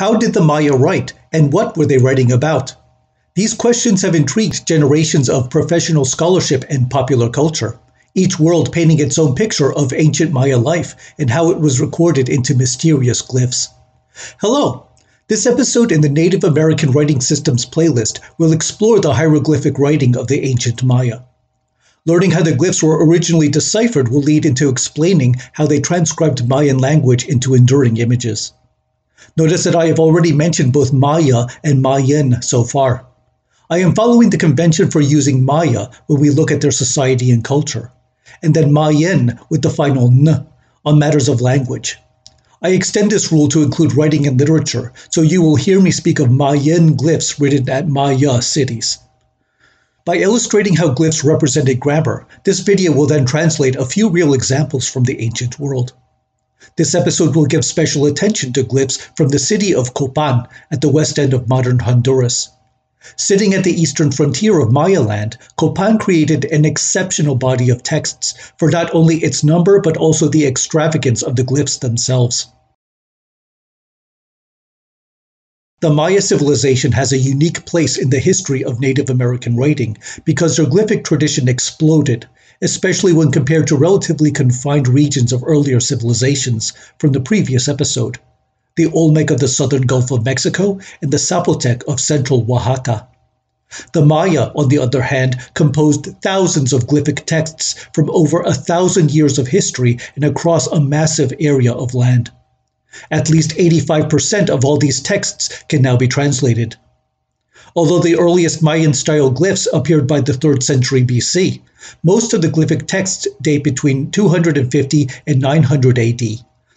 How did the Maya write, and what were they writing about? These questions have intrigued generations of professional scholarship and popular culture, each world painting its own picture of ancient Maya life and how it was recorded into mysterious glyphs. Hello! This episode in the Native American Writing Systems playlist will explore the hieroglyphic writing of the ancient Maya. Learning how the glyphs were originally deciphered will lead into explaining how they transcribed Mayan language into enduring images. Notice that I have already mentioned both Maya and Mayan so far. I am following the convention for using Maya when we look at their society and culture, and then Mayan with the final n on matters of language. I extend this rule to include writing and literature, so you will hear me speak of Mayan glyphs written at Maya cities. By illustrating how glyphs represented grammar, this video will then translate a few real examples from the ancient world. This episode will give special attention to glyphs from the city of Copan at the west end of modern Honduras. Sitting at the eastern frontier of Maya land, Copan created an exceptional body of texts for not only its number but also the extravagance of the glyphs themselves. The Maya civilization has a unique place in the history of Native American writing because their glyphic tradition exploded, especially when compared to relatively confined regions of earlier civilizations from the previous episode the Olmec of the southern Gulf of Mexico and the Zapotec of central Oaxaca. The Maya, on the other hand, composed thousands of glyphic texts from over a thousand years of history and across a massive area of land. At least 85% of all these texts can now be translated. Although the earliest Mayan style glyphs appeared by the 3rd century BC, most of the glyphic texts date between 250 and 900 AD,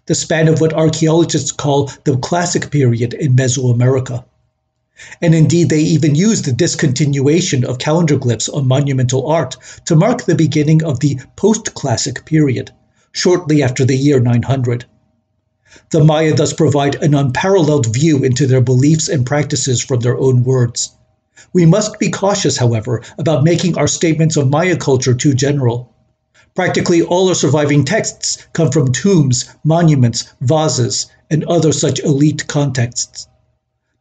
the span of what archaeologists call the Classic period in Mesoamerica. And indeed, they even used the discontinuation of calendar glyphs on monumental art to mark the beginning of the post Classic period, shortly after the year 900. The Maya thus provide an unparalleled view into their beliefs and practices from their own words. We must be cautious, however, about making our statements of Maya culture too general. Practically all our surviving texts come from tombs, monuments, vases, and other such elite contexts.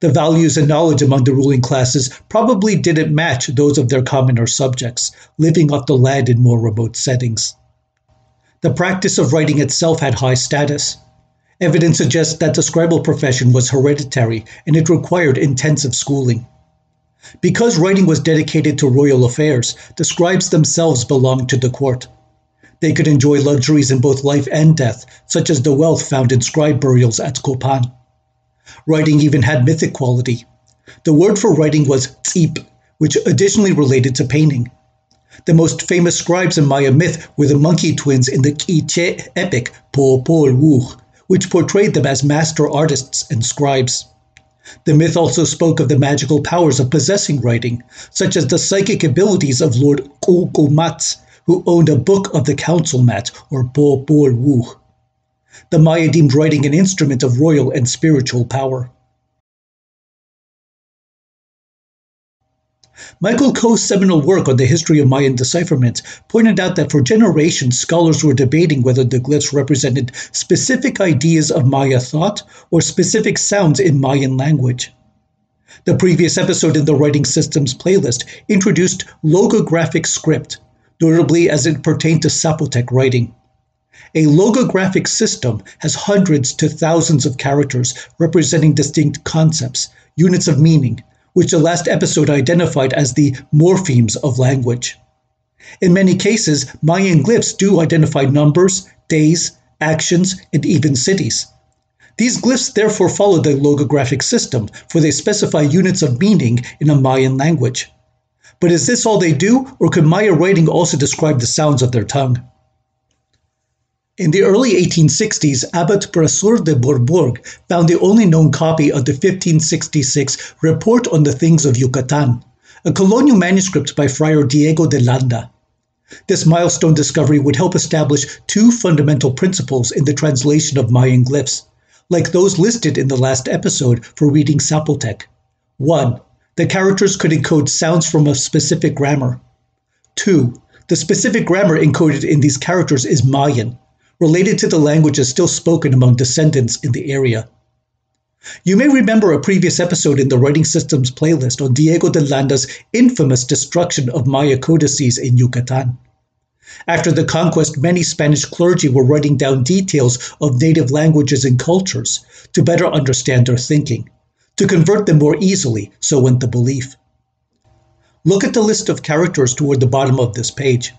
The values and knowledge among the ruling classes probably didn't match those of their commoner subjects, living off the land in more remote settings. The practice of writing itself had high status. Evidence suggests that the scribal profession was hereditary and it required intensive schooling. Because writing was dedicated to royal affairs, the scribes themselves belonged to the court. They could enjoy luxuries in both life and death, such as the wealth found in scribe burials at Copan. Writing even had mythic quality. The word for writing was tzip, which additionally related to painting. The most famous scribes in Maya myth were the monkey twins in the Quiche epic Popol Vuh, which portrayed them as master artists and scribes. The myth also spoke of the magical powers of possessing writing, such as the psychic abilities of Lord Cucumatz, who owned a book of the council mat, or Bo Popol Wu. The Maya deemed writing an instrument of royal and spiritual power. Michael Coe's seminal work on the history of Mayan decipherment pointed out that for generations scholars were debating whether the glyphs represented specific ideas of Maya thought or specific sounds in Mayan language. The previous episode in the Writing Systems playlist introduced logographic script, notably as it pertained to Zapotec writing. A logographic system has hundreds to thousands of characters representing distinct concepts, units of meaning, which the last episode identified as the morphemes of language. In many cases, Mayan glyphs do identify numbers, days, actions, and even cities. These glyphs therefore follow the logographic system, for they specify units of meaning in a Mayan language. But is this all they do, or could Maya writing also describe the sounds of their tongue? In the early 1860s, Abbot Brasseur de Bourbourg found the only known copy of the 1566 Report on the Things of Yucatan, a colonial manuscript by Friar Diego de Landa. This milestone discovery would help establish two fundamental principles in the translation of Mayan glyphs, like those listed in the last episode for reading Zapotec. 1. The characters could encode sounds from a specific grammar. 2. The specific grammar encoded in these characters is Mayan, related to the languages still spoken among descendants in the area. You may remember a previous episode in the Writing Systems playlist on Diego de Landa's infamous destruction of Maya codices in Yucatan. After the conquest, many Spanish clergy were writing down details of native languages and cultures to better understand their thinking, to convert them more easily, so went the belief. Look at the list of characters toward the bottom of this page.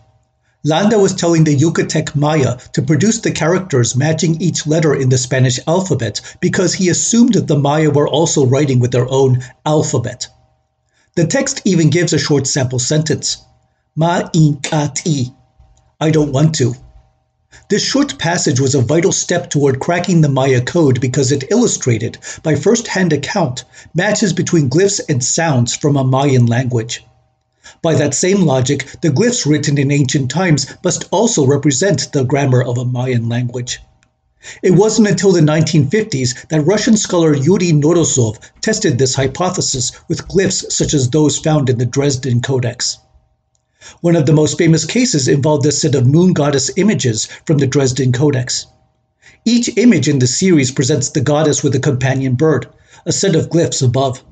Landa was telling the Yucatec Maya to produce the characters matching each letter in the Spanish alphabet because he assumed that the Maya were also writing with their own alphabet. The text even gives a short sample sentence Ma inkati. I don't want to. This short passage was a vital step toward cracking the Maya code because it illustrated, by first hand account, matches between glyphs and sounds from a Mayan language. By that same logic, the glyphs written in ancient times must also represent the grammar of a Mayan language. It wasn't until the 1950s that Russian scholar Yuri Knorozov tested this hypothesis with glyphs such as those found in the Dresden Codex. One of the most famous cases involved a set of moon goddess images from the Dresden Codex. Each image in the series presents the goddess with a companion bird, a set of glyphs above.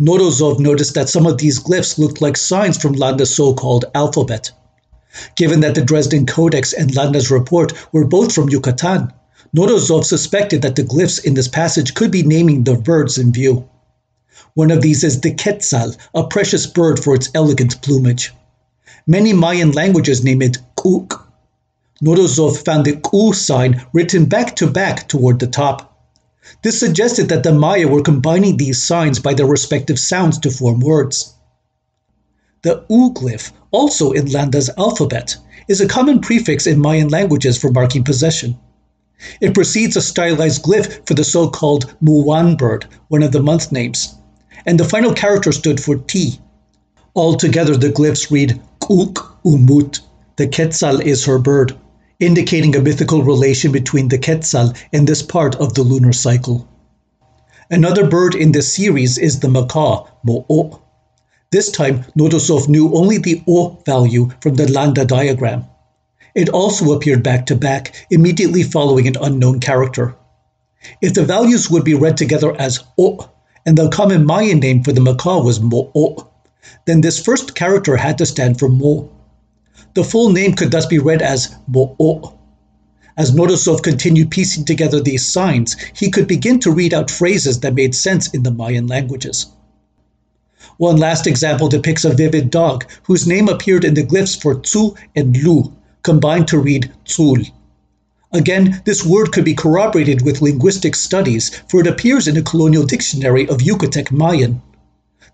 Knorozov noticed that some of these glyphs looked like signs from Landa's so called alphabet. Given that the Dresden Codex and Landa's report were both from Yucatan, Knorozov suspected that the glyphs in this passage could be naming the birds in view. One of these is the quetzal, a precious bird for its elegant plumage. Many Mayan languages name it kuk. Knorozov found the ku sign written back to back toward the top. This suggested that the Maya were combining these signs by their respective sounds to form words. The U glyph, also in Landa's alphabet, is a common prefix in Mayan languages for marking possession. It precedes a stylized glyph for the so called Muwan bird, one of the month names, and the final character stood for T. Altogether, the glyphs read Kuk Umut, the Quetzal is her bird indicating a mythical relation between the Quetzal and this part of the lunar cycle. Another bird in this series is the macaw, Mo'o. This time, Knorozov knew only the O value from the Landa diagram. It also appeared back to back, immediately following an unknown character. If the values would be read together as O, and the common Mayan name for the macaw was Mo'o, then this first character had to stand for Mo. The full name could thus be read as Mo'o. As Knorozov continued piecing together these signs, he could begin to read out phrases that made sense in the Mayan languages. One last example depicts a vivid dog whose name appeared in the glyphs for Tzu and Lu, combined to read Tzul. Again, this word could be corroborated with linguistic studies, for it appears in a colonial dictionary of Yucatec Mayan.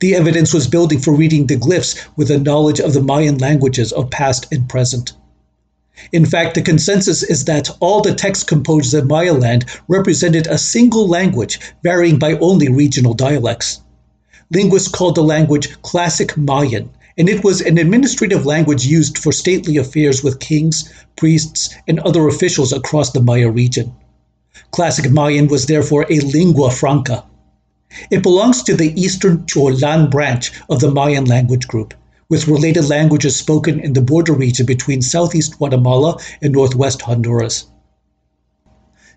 The evidence was building for reading the glyphs with a knowledge of the Mayan languages of past and present. In fact, the consensus is that all the text composed in Maya land represented a single language, varying by only regional dialects. Linguists called the language Classic Mayan, and it was an administrative language used for stately affairs with kings, priests, and other officials across the Maya region. Classic Mayan was therefore a lingua franca, it belongs to the Eastern Cholan branch of the Mayan language group, with related languages spoken in the border region between southeast Guatemala and northwest Honduras.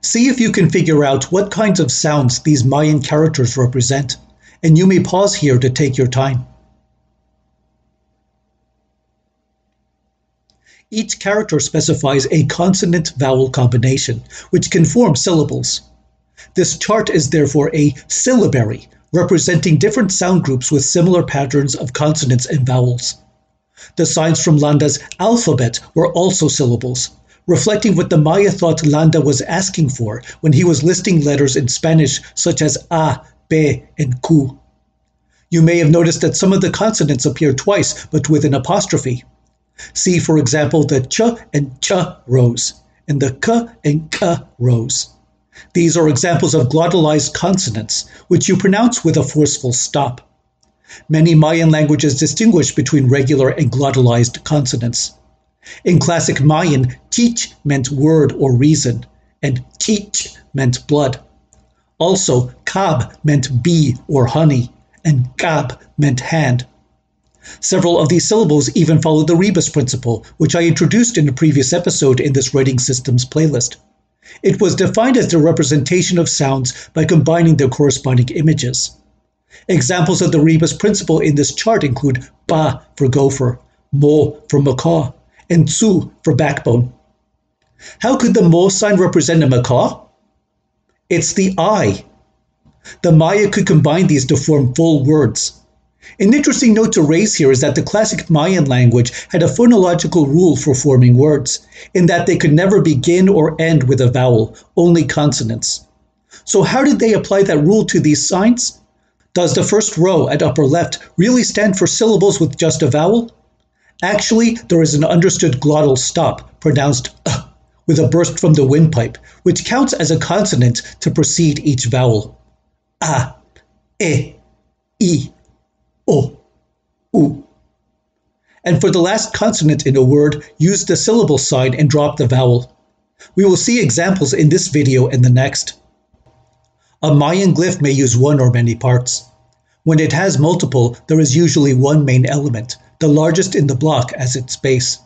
See if you can figure out what kinds of sounds these Mayan characters represent, and you may pause here to take your time. Each character specifies a consonant vowel combination, which can form syllables. This chart is therefore a syllabary, representing different sound groups with similar patterns of consonants and vowels. The signs from Landa's alphabet were also syllables, reflecting what the Maya thought Landa was asking for when he was listing letters in Spanish such as A, B, and Q. You may have noticed that some of the consonants appear twice, but with an apostrophe. See, for example, the ch and ch rows, and the k and k rows. These are examples of glottalized consonants, which you pronounce with a forceful stop. Many Mayan languages distinguish between regular and glottalized consonants. In classic Mayan, chich meant word or reason, and chich meant blood. Also, kab meant bee or honey, and gab meant hand. Several of these syllables even follow the rebus principle, which I introduced in a previous episode in this writing systems playlist. It was defined as the representation of sounds by combining their corresponding images. Examples of the rebus principle in this chart include ba for gopher, mo for macaw, and tsu for backbone. How could the mo sign represent a macaw? It's the eye. The Maya could combine these to form full words. An interesting note to raise here is that the classic Mayan language had a phonological rule for forming words, in that they could never begin or end with a vowel, only consonants. So, how did they apply that rule to these signs? Does the first row at upper left really stand for syllables with just a vowel? Actually, there is an understood glottal stop, pronounced uh, with a burst from the windpipe, which counts as a consonant to precede each vowel. A, E, I, O, U. And for the last consonant in a word, use the syllable sign and drop the vowel. We will see examples in this video and the next. A Mayan glyph may use one or many parts. When it has multiple, there is usually one main element, the largest in the block as its base.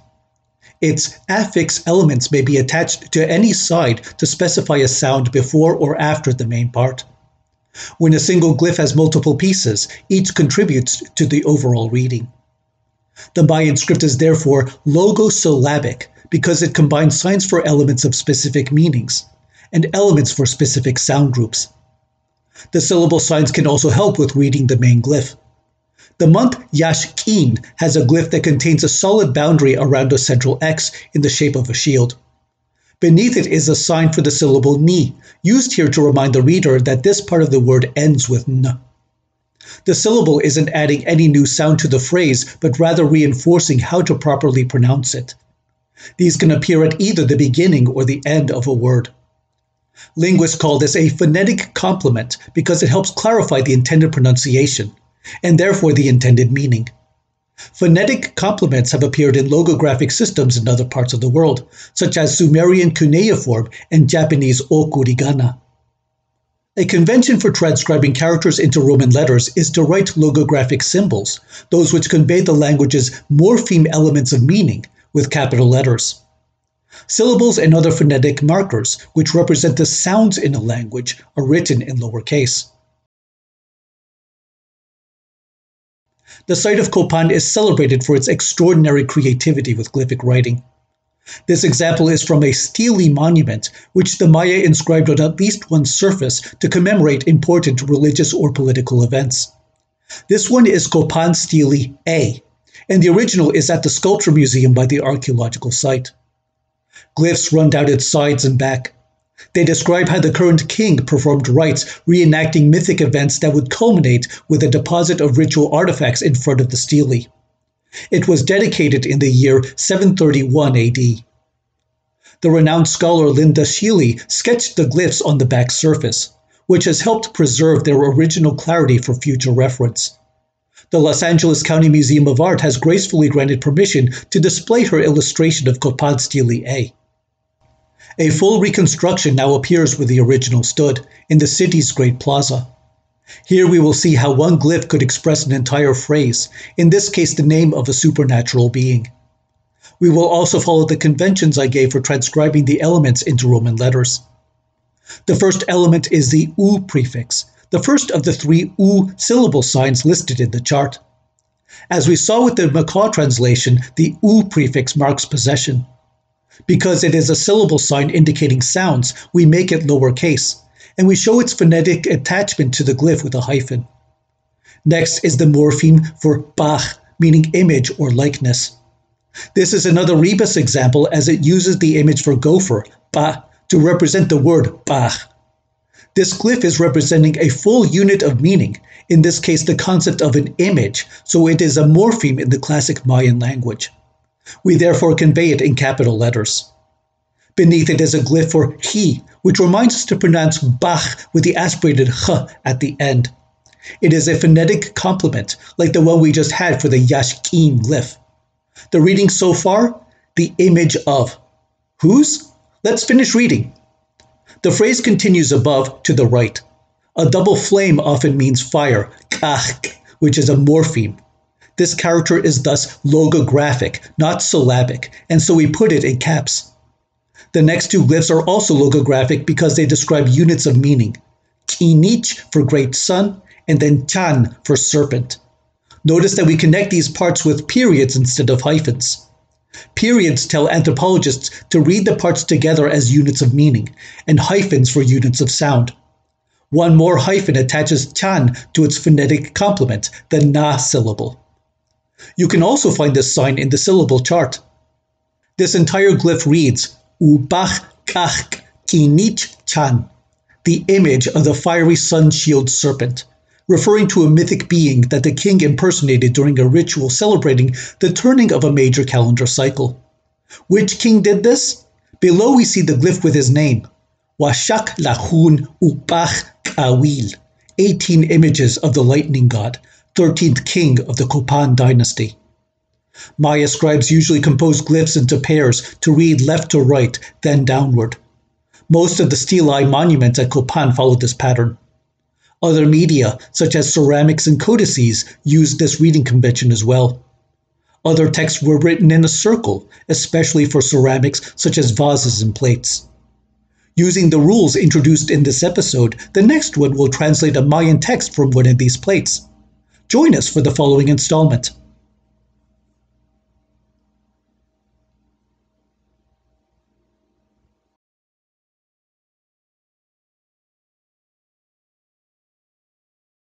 Its affix elements may be attached to any side to specify a sound before or after the main part. When a single glyph has multiple pieces, each contributes to the overall reading. The Mayan script is therefore logosyllabic because it combines signs for elements of specific meanings and elements for specific sound groups. The syllable signs can also help with reading the main glyph. The month Yaxkin has a glyph that contains a solid boundary around a central X in the shape of a shield. Beneath it is a sign for the syllable ni, used here to remind the reader that this part of the word ends with n. The syllable isn't adding any new sound to the phrase, but rather reinforcing how to properly pronounce it. These can appear at either the beginning or the end of a word. Linguists call this a phonetic complement because it helps clarify the intended pronunciation, and therefore the intended meaning. Phonetic complements have appeared in logographic systems in other parts of the world, such as Sumerian cuneiform and Japanese okurigana. A convention for transcribing characters into Roman letters is to write logographic symbols, those which convey the language's morpheme elements of meaning, with capital letters. Syllables and other phonetic markers, which represent the sounds in a language, are written in lowercase. The site of Copan is celebrated for its extraordinary creativity with glyphic writing. This example is from a stele monument, which the Maya inscribed on at least one surface to commemorate important religious or political events. This one is Copan Stele A, and the original is at the Sculpture Museum by the archaeological site. Glyphs run down its sides and back. They describe how the current king performed rites reenacting mythic events that would culminate with a deposit of ritual artifacts in front of the stele. It was dedicated in the year 731 AD. The renowned scholar Linda Schele sketched the glyphs on the back surface, which has helped preserve their original clarity for future reference. The Los Angeles County Museum of Art has gracefully granted permission to display her illustration of Copan Stele A. A full reconstruction now appears where the original stood, in the city's great plaza. Here we will see how one glyph could express an entire phrase, in this case the name of a supernatural being. We will also follow the conventions I gave for transcribing the elements into Roman letters. The first element is the U prefix, the first of the three U syllable signs listed in the chart. As we saw with the Macaw translation, the U prefix marks possession. Because it is a syllable sign indicating sounds, we make it lowercase, and we show its phonetic attachment to the glyph with a hyphen. Next is the morpheme for bach, meaning image or likeness. This is another rebus example as it uses the image for gopher, ba, to represent the word bach. This glyph is representing a full unit of meaning, in this case the concept of an image, so it is a morpheme in the classic Mayan language. We therefore convey it in capital letters. Beneath it is a glyph for he, which reminds us to pronounce Bach with the aspirated ch at the end. It is a phonetic complement, like the one we just had for the Yaxkin glyph. The reading so far, the image of. Whose? Let's finish reading. The phrase continues above to the right. A double flame often means fire, kach, which is a morpheme. This character is thus logographic, not syllabic, and so we put it in caps. The next two glyphs are also logographic because they describe units of meaning. Kinich for great sun, and then Chan for serpent. Notice that we connect these parts with periods instead of hyphens. Periods tell anthropologists to read the parts together as units of meaning, and hyphens for units of sound. One more hyphen attaches chan to its phonetic complement, the na syllable. You can also find this sign in the syllable chart. This entire glyph reads Ubach Kach Kinich Chan, the image of the fiery sun shield serpent referring to a mythic being that the king impersonated during a ritual celebrating the turning of a major calendar cycle. Which king did this? Below we see the glyph with his name, Washak Lahun Upach Kawil, 18 images of the lightning god, 13th king of the Copan dynasty. Maya scribes usually compose glyphs into pairs to read left to right, then downward. Most of the stelae monuments at Copan followed this pattern. Other media, such as ceramics and codices, used this reading convention as well. Other texts were written in a circle, especially for ceramics such as vases and plates. Using the rules introduced in this episode, the next one will translate a Mayan text from one of these plates. Join us for the following installment.